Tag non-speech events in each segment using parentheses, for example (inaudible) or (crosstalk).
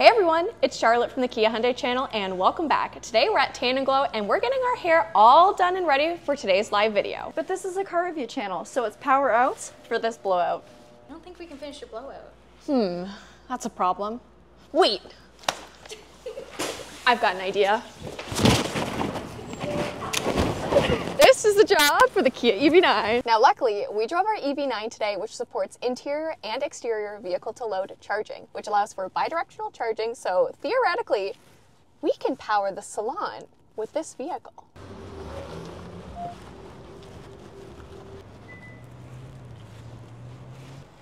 Hey everyone, it's Charlotte from the Kia Hyundai channel and welcome back. Today we're at Tan and Glow and we're getting our hair all done and ready for today's live video. But this is a car review channel, so it's power out for this blowout. I don't think we can finish your blowout. Hmm, that's a problem. Wait, I've got an idea. This is the job for the Kia EV9. Now luckily, we drove our EV9 today, which supports interior and exterior vehicle to load charging, which allows for bidirectional charging, so theoretically, we can power the salon with this vehicle.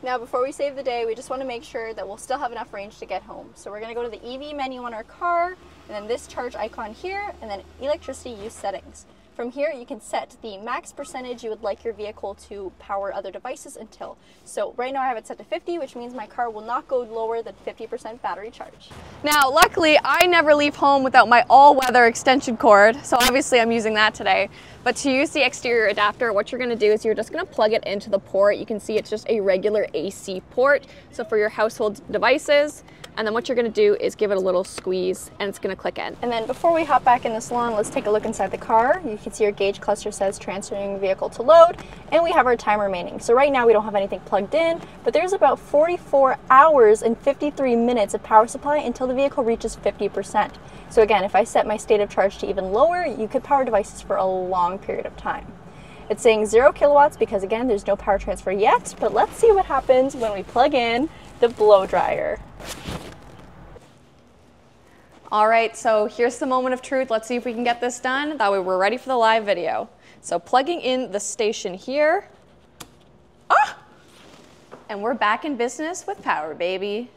Now before we save the day, we just want to make sure that we'll still have enough range to get home. So we're going to go to the EV menu on our car, and then this charge icon here, and then electricity use settings. From here, you can set the max percentage you would like your vehicle to power other devices until. So right now I have it set to 50, which means my car will not go lower than 50% battery charge. Now, luckily, I never leave home without my all-weather extension cord, so obviously I'm using that today. But to use the exterior adapter, what you're gonna do is you're just gonna plug it into the port. You can see it's just a regular AC port. So for your household devices, and then what you're gonna do is give it a little squeeze and it's gonna click in. And then before we hop back in the salon, let's take a look inside the car. You can see our gauge cluster says transferring vehicle to load and we have our time remaining. So right now we don't have anything plugged in, but there's about 44 hours and 53 minutes of power supply until the vehicle reaches 50%. So again, if I set my state of charge to even lower, you could power devices for a long period of time. It's saying zero kilowatts because again, there's no power transfer yet, but let's see what happens when we plug in the blow dryer. All right, so here's the moment of truth. Let's see if we can get this done. That way we're ready for the live video. So plugging in the station here. Ah! And we're back in business with power, baby.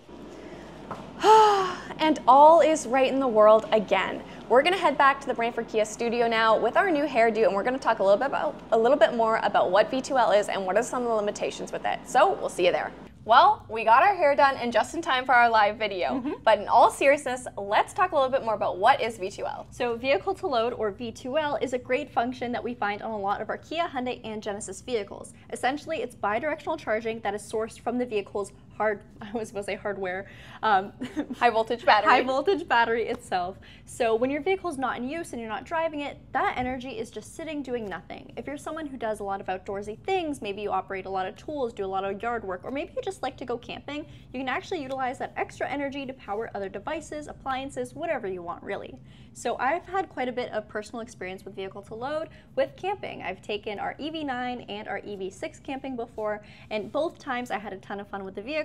(sighs) and all is right in the world again. We're gonna head back to the Brantford Kia studio now with our new hairdo and we're gonna talk a little bit about a little bit more about what V2L is and what are some of the limitations with it. So we'll see you there. Well, we got our hair done and just in time for our live video. Mm -hmm. But in all seriousness, let's talk a little bit more about what is V2L. So vehicle to load or V2L is a great function that we find on a lot of our Kia, Hyundai, and Genesis vehicles. Essentially, it's bidirectional charging that is sourced from the vehicle's hard, (laughs) I was supposed to say hardware, um, (laughs) high voltage battery. High voltage battery itself. So when your vehicle's not in use and you're not driving it, that energy is just sitting doing nothing. If you're someone who does a lot of outdoorsy things, maybe you operate a lot of tools, do a lot of yard work, or maybe you just like to go camping, you can actually utilize that extra energy to power other devices, appliances, whatever you want really. So I've had quite a bit of personal experience with vehicle to load with camping. I've taken our EV9 and our EV6 camping before, and both times I had a ton of fun with the vehicle.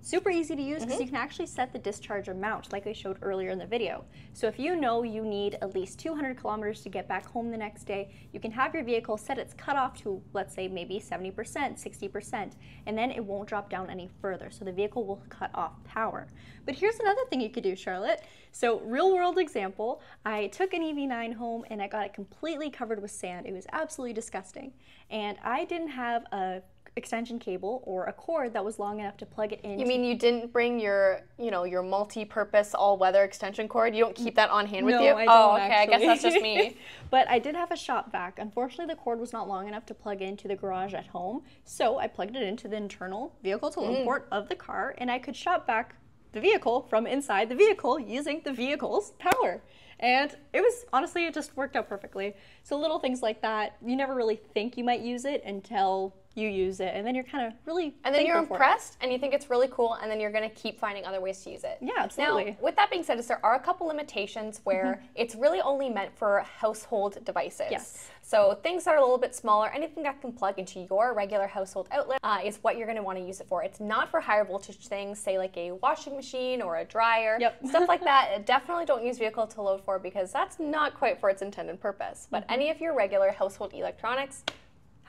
Super easy to use because mm -hmm. you can actually set the discharge amount like I showed earlier in the video. So if you know you need at least 200 kilometers to get back home the next day, you can have your vehicle set its cutoff to, let's say, maybe 70%, 60%, and then it won't drop down any further. So the vehicle will cut off power. But here's another thing you could do, Charlotte. So real world example, I took an EV9 home and I got it completely covered with sand. It was absolutely disgusting. And I didn't have a extension cable or a cord that was long enough to plug it in. You mean you didn't bring your, you know, your multi-purpose all-weather extension cord? You don't keep that on hand with no, you? I don't, oh, okay. Actually. I guess that's just me. (laughs) but I did have a shop vac. Unfortunately, the cord was not long enough to plug into the garage at home, so I plugged it into the internal vehicle to load mm. port of the car, and I could shop vac the vehicle from inside the vehicle using the vehicle's power. And it was honestly, it just worked out perfectly. So little things like that, you never really think you might use it until you use it and then you're kind of really and then you're impressed and you think it's really cool and then you're going to keep finding other ways to use it. Yeah absolutely. now with that being said is there are a couple limitations where mm-hmm. it's really only meant for household devices. Yes. So things that are a little bit smaller anything that can plug into your regular household outlet uh, is what you're going to want to use it for. It's not for higher voltage things say like a washing machine or a dryer. Yep. (laughs) stuff like that (laughs) definitely don't use vehicle to load for because that's not quite for its intended purpose. But mm-hmm. any of your regular household electronics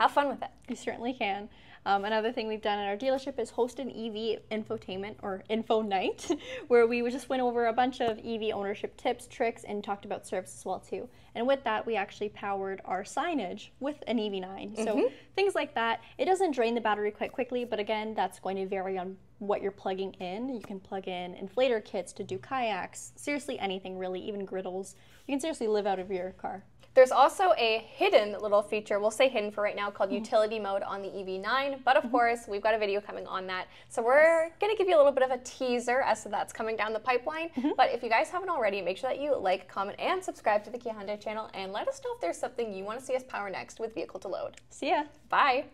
have fun with it. You certainly can. Um, another thing we've done at our dealership is host an EV infotainment or info night, (laughs) where we just went over a bunch of EV ownership tips, tricks, and talked about service as well too. And with that, we actually powered our signage with an EV9. Mm-hmm. So things like that. It doesn't drain the battery quite quickly, but again, that's going to vary on what you're plugging in. You can plug in inflator kits to do kayaks, seriously anything really, even griddles. You can seriously live out of your car. There's also a hidden little feature, we'll say hidden for right now, called utility mode on the EV9. But of mm-hmm. course, we've got a video coming on that. So we're going to give you a little bit of a teaser as to that's coming down the pipeline. Mm-hmm. But if you guys haven't already, make sure that you like, comment, and subscribe to the Kia Hyundai channel. And let us know if there's something you want to see us power next with Vehicle to Load. See ya. Bye.